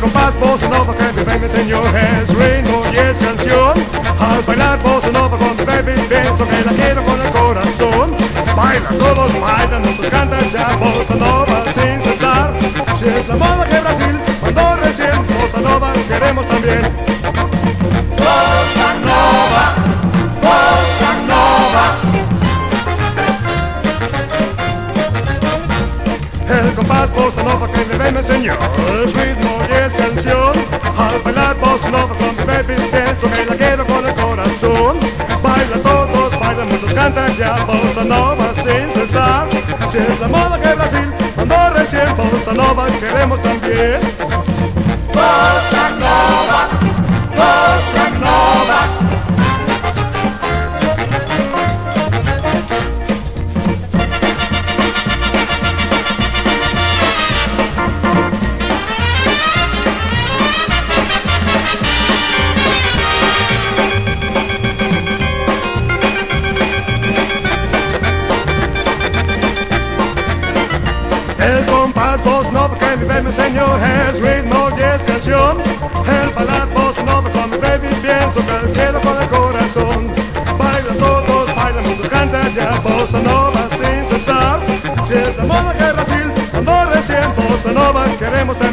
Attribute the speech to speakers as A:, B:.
A: Compás bossa nova que mi baby enseñó es ritmo y es canción. Al bailar bossa nova con mi baby pienso que la quiero con el corazón. Baila, todos bailan, nosotros cantan ya bossa nova sin cesar. Si es la moda que Brasil cuando recién bossa nova compás bossa nova que mi baby me es ritmo y es canción. Al bailar bossa nova con mi baby pienso que la quiero con el corazón. Baila todos, bailan muchos cantan ya bossa nova sin cesar. Si es la moda que Brasil cuando recién bossa nova queremos también. El compás bossa nova que mi baby me enseñó es ritmo y es canción. El bailar bossa nova con mi baby pienso que quiero con el corazón. Bailan todos, bailan muchos cantan ya bossa nova sin cesar. Si es la moda que Brasil, cuando recién bossa nova queremos tener.